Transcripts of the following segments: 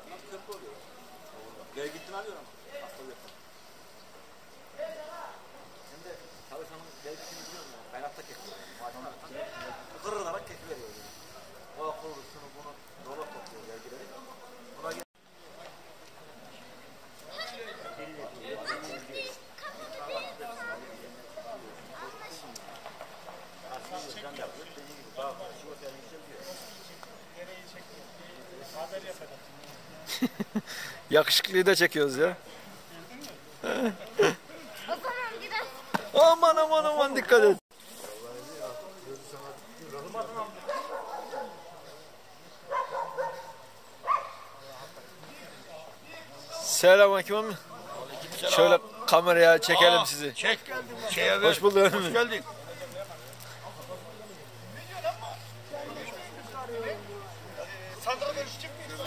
tarafından köprü oluyor. Gel gittin alıyor ama. Akıl yok. Hem de çalışanın gel gittiğini biliyor musun? Kaynatta kesiyor. Maaşına kırılarak kesiveriyor. O kurulu şunu bunu yola topluyor vergileri. Buna gel. Yakışıklıyı da çekiyoruz ya. Aman aman aman dikkat et. Selamünaleyküm abi. Şöyle kameraya çekelim sizi. Çek. Şeye ver. Hoş bulduk. Hoş geldin.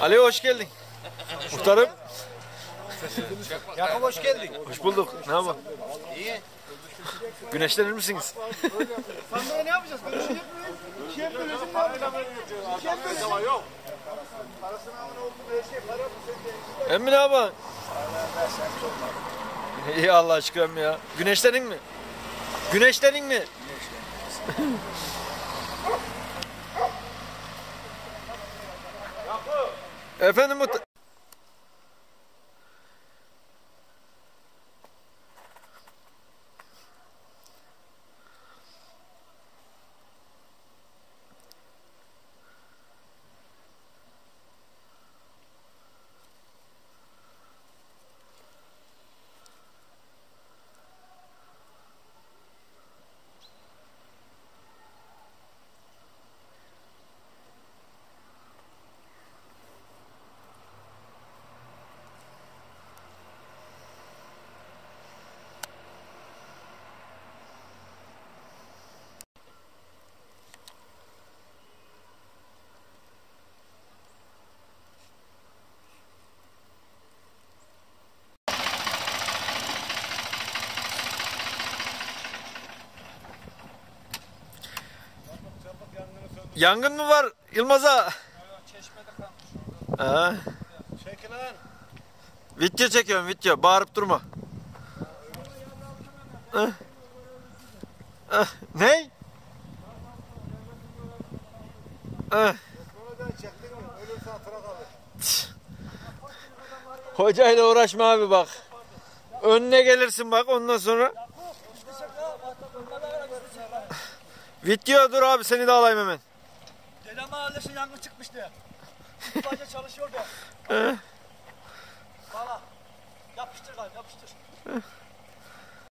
Ali hoş geldin. Muhtarım. Yakup hoş geldin. Hoş bulduk. Ne yapalım? İyi. Güneşlenir misiniz? Sandığa ne yapacağız? Konuşacak mıyız? Yok. Oldu her şey para mı sende? Emmi ne yapalım? İyi Allah aşkına ya. Güneşlenin mi? Güneşlenin mi? Efendim muhtar. Yangın mı var Yılmaz'a? Ha. Çekil lan. Video çekiyorum video. Bağırıp durma. Ah. Ah, Ne? Ah. Mi? Ölürse hatıra kalır. Hocayla uğraşma abi bak. Önüne gelirsin bak ondan sonra. Video dur abi seni de alayım hemen. Dede mahallesi yangın çıkmıştı. Baca çalışıyordu.